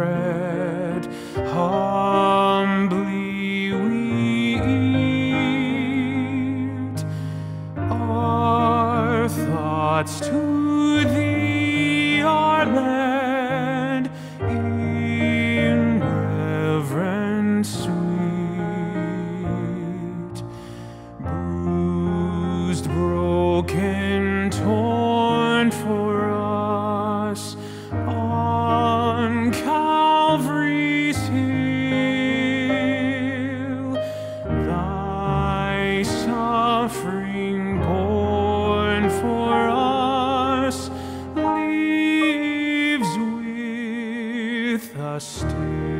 bread humbly we eat. Our thoughts to thee Our land, in sweet. Bruised, broken. suffering borne for us leaves with us still.